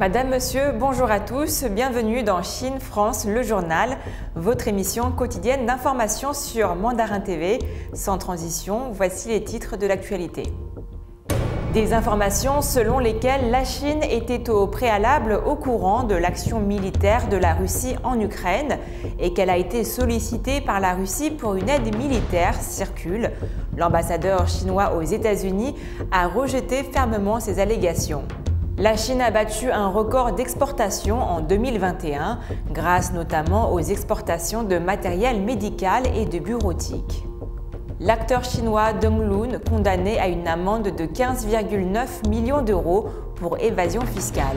Madame, Monsieur, bonjour à tous, bienvenue dans Chine, France, le journal, votre émission quotidienne d'information sur Mandarin TV. Sans transition, voici les titres de l'actualité. Des informations selon lesquelles la Chine était au préalable au courant de l'action militaire de la Russie en Ukraine et qu'elle a été sollicitée par la Russie pour une aide militaire circulent. L'ambassadeur chinois aux États-Unis a rejeté fermement ces allégations. La Chine a battu un record d'exportation en 2021, grâce notamment aux exportations de matériel médical et de bureautique. L'acteur chinois Dong Lun condamné à une amende de 15,9 millions d'euros pour évasion fiscale.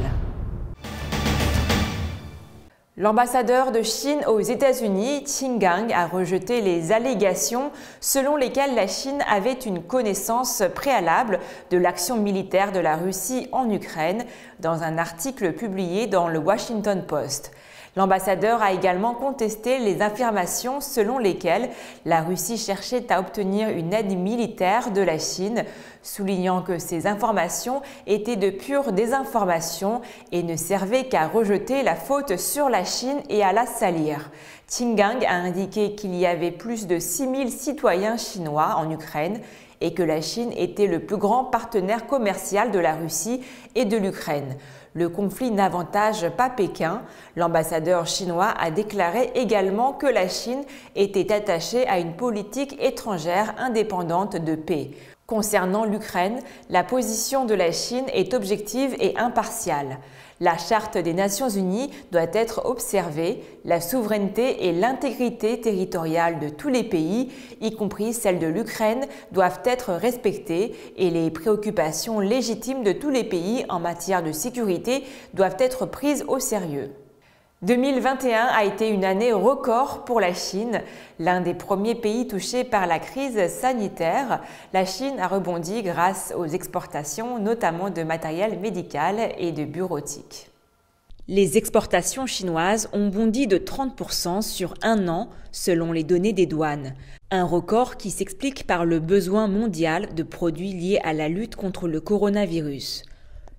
L'ambassadeur de Chine aux États-Unis, Qin Gang, a rejeté les allégations selon lesquelles la Chine avait une connaissance préalable de l'action militaire de la Russie en Ukraine dans un article publié dans le Washington Post. L'ambassadeur a également contesté les affirmations selon lesquelles la Russie cherchait à obtenir une aide militaire de la Chine, soulignant que ces informations étaient de pure désinformation et ne servaient qu'à rejeter la faute sur la Chine et à la salir. Qingang a indiqué qu'il y avait plus de 6000 citoyens chinois en Ukraine et que la Chine était le plus grand partenaire commercial de la Russie et de l'Ukraine. Le conflit n'avantage pas Pékin. L'ambassadeur chinois a déclaré également que la Chine était attachée à une politique étrangère indépendante de paix. Concernant l'Ukraine, la position de la Chine est objective et impartiale. La charte des Nations Unies doit être observée, la souveraineté et l'intégrité territoriale de tous les pays, y compris celle de l'Ukraine, doivent être respectées et les préoccupations légitimes de tous les pays en matière de sécurité doivent être prises au sérieux. 2021 a été une année record pour la Chine, l'un des premiers pays touchés par la crise sanitaire. La Chine a rebondi grâce aux exportations, notamment de matériel médical et de bureautique. Les exportations chinoises ont bondi de 30% sur un an selon les données des douanes, un record qui s'explique par le besoin mondial de produits liés à la lutte contre le coronavirus.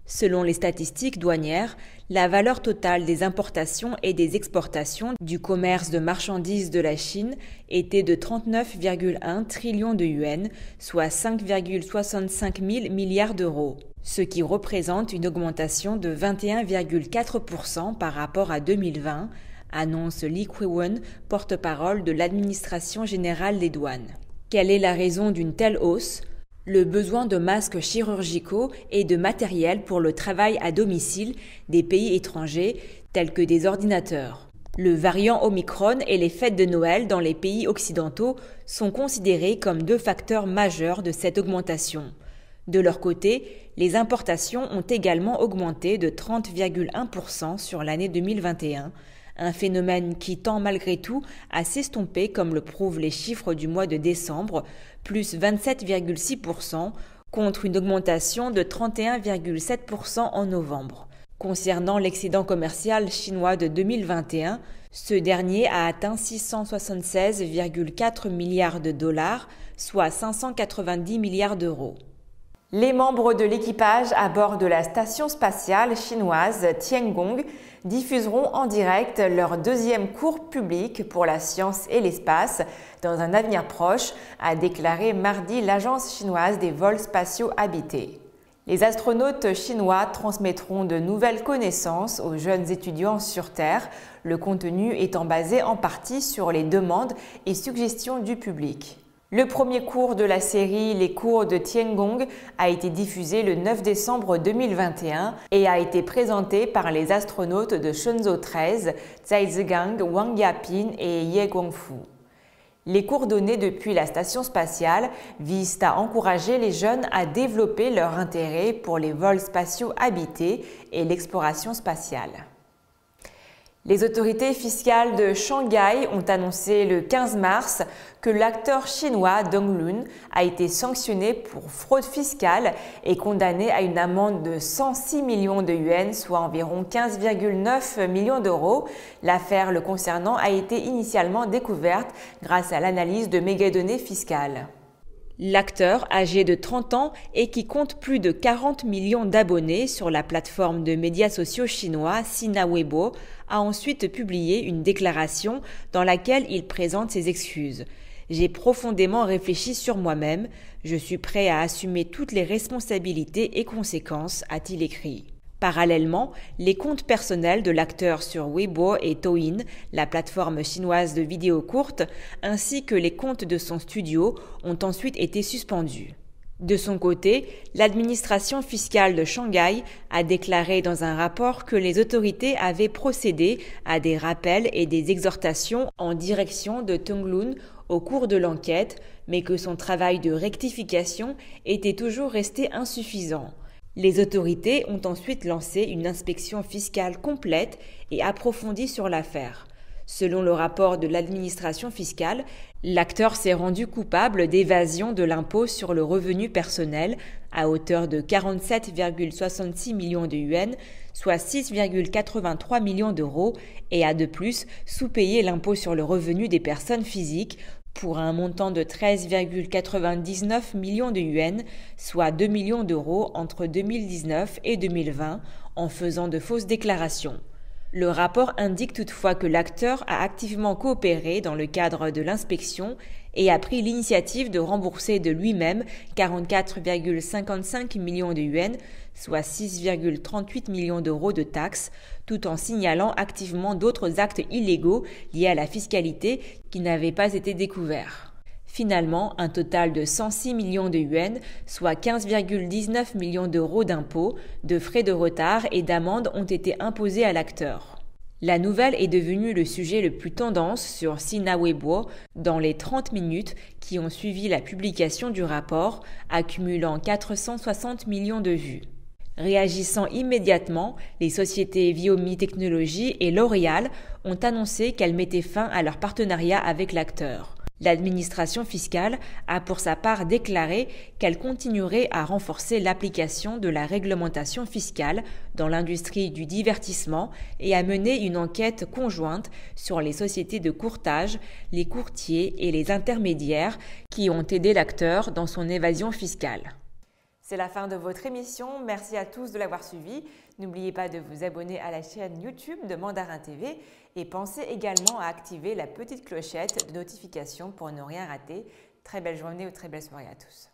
Selon les statistiques douanières, la valeur totale des importations et des exportations du commerce de marchandises de la Chine était de 39,1 trillions de yuan, soit 5,65 000 milliards d'euros, ce qui représente une augmentation de 21,4% par rapport à 2020, annonce Li Kuiwen, porte-parole de l'administration générale des douanes. Quelle est la raison d'une telle hausse? Le besoin de masques chirurgicaux et de matériel pour le travail à domicile des pays étrangers tels que des ordinateurs. Le variant Omicron et les fêtes de Noël dans les pays occidentaux sont considérés comme deux facteurs majeurs de cette augmentation. De leur côté, les importations ont également augmenté de 30,1% sur l'année 2021, un phénomène qui tend malgré tout à s'estomper comme le prouvent les chiffres du mois de décembre, plus 27,6% contre une augmentation de 31,7% en novembre. Concernant l'excédent commercial chinois de 2021, ce dernier a atteint 676,4 milliards de dollars, soit 590 milliards d'euros. Les membres de l'équipage à bord de la station spatiale chinoise Tiangong diffuseront en direct leur deuxième cours public pour la science et l'espace dans un avenir proche, a déclaré mardi l'agence chinoise des vols spatiaux habités. Les astronautes chinois transmettront de nouvelles connaissances aux jeunes étudiants sur Terre, le contenu étant basé en partie sur les demandes et suggestions du public. Le premier cours de la série Les cours de Tiangong a été diffusé le 9 décembre 2021 et a été présenté par les astronautes de Shenzhou 13, Zhai Zigang, Wang Yapin et Ye Guangfu. Les cours donnés depuis la station spatiale visent à encourager les jeunes à développer leur intérêt pour les vols spatiaux habités et l'exploration spatiale. Les autorités fiscales de Shanghai ont annoncé le 15 mars que l'acteur chinois Dong Lun a été sanctionné pour fraude fiscale et condamné à une amende de 106 millions de yuan, soit environ 15,9 millions d'euros. L'affaire le concernant a été initialement découverte grâce à l'analyse de mégadonnées fiscales. L'acteur, âgé de 30 ans et qui compte plus de 40 millions d'abonnés sur la plateforme de médias sociaux chinois Sina Weibo, a ensuite publié une déclaration dans laquelle il présente ses excuses. J'ai profondément réfléchi sur moi-même, je suis prêt à assumer toutes les responsabilités et conséquences, a-t-il écrit. Parallèlement, les comptes personnels de l'acteur sur Weibo et Douyin, la plateforme chinoise de vidéos courtes, ainsi que les comptes de son studio ont ensuite été suspendus. De son côté, l'administration fiscale de Shanghai a déclaré dans un rapport que les autorités avaient procédé à des rappels et des exhortations en direction de Tonglun au cours de l'enquête, mais que son travail de rectification était toujours resté insuffisant. Les autorités ont ensuite lancé une inspection fiscale complète et approfondie sur l'affaire. Selon le rapport de l'administration fiscale, l'acteur s'est rendu coupable d'évasion de l'impôt sur le revenu personnel à hauteur de 47,66 millions de yuan, soit 6,83 millions d'euros, et a de plus sous-payé l'impôt sur le revenu des personnes physiques pour un montant de 13,99 millions de yuan, soit 2 millions d'euros entre 2019 et 2020, en faisant de fausses déclarations. Le rapport indique toutefois que l'acteur a activement coopéré dans le cadre de l'inspection et a pris l'initiative de rembourser de lui-même 44,55 millions de yuan, soit 6,38 millions d'euros de taxes, tout en signalant activement d'autres actes illégaux liés à la fiscalité qui n'avaient pas été découverts. Finalement, un total de 106 millions de yuan, soit 15,19 millions d'euros d'impôts, de frais de retard et d'amendes ont été imposés à l'acteur. La nouvelle est devenue le sujet le plus tendance sur Sina Weibo dans les 30 minutes qui ont suivi la publication du rapport, accumulant 460 millions de vues. Réagissant immédiatement, les sociétés Viomi Technologies et L'Oréal ont annoncé qu'elles mettaient fin à leur partenariat avec l'acteur. L'administration fiscale a pour sa part déclaré qu'elle continuerait à renforcer l'application de la réglementation fiscale dans l'industrie du divertissement et à mener une enquête conjointe sur les sociétés de courtage, les courtiers et les intermédiaires qui ont aidé l'acteur dans son évasion fiscale. C'est la fin de votre émission. Merci à tous de l'avoir suivi. N'oubliez pas de vous abonner à la chaîne YouTube de Mandarin TV et pensez également à activer la petite clochette de notification pour ne rien rater. Très belle journée ou très belle soirée à tous.